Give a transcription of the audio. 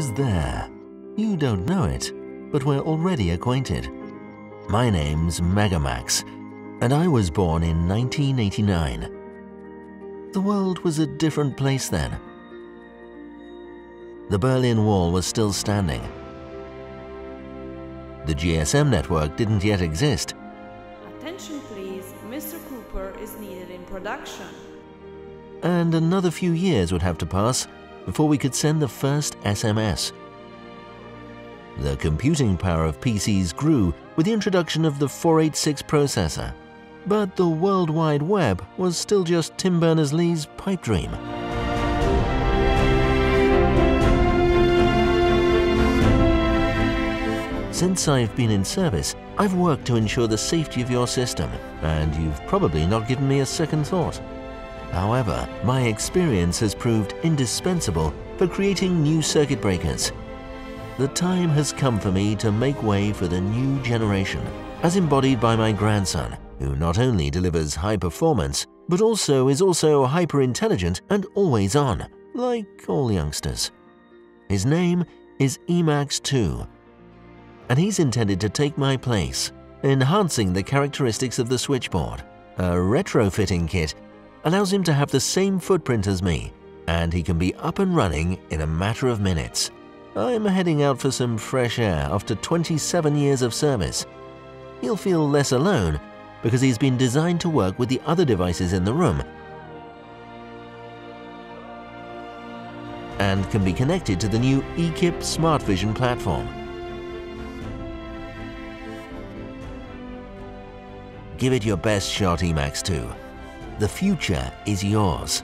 was there. You don't know it, but we're already acquainted. My name's Megamax, and I was born in 1989. The world was a different place then. The Berlin Wall was still standing. The GSM network didn't yet exist, Attention please, Mr. Cooper is needed in production. and another few years would have to pass before we could send the first SMS. The computing power of PCs grew with the introduction of the 486 processor, but the World Wide Web was still just Tim Berners-Lee's pipe dream. Since I've been in service, I've worked to ensure the safety of your system, and you've probably not given me a second thought. However, my experience has proved indispensable for creating new circuit breakers. The time has come for me to make way for the new generation, as embodied by my grandson, who not only delivers high performance, but also is also hyper intelligent and always on, like all youngsters. His name is Emax 2, and he's intended to take my place, enhancing the characteristics of the switchboard. A retrofitting kit allows him to have the same footprint as me, and he can be up and running in a matter of minutes. I'm heading out for some fresh air after 27 years of service. He'll feel less alone because he's been designed to work with the other devices in the room and can be connected to the new eKIP Smart Vision platform. Give it your best shot, Emax 2. The future is yours.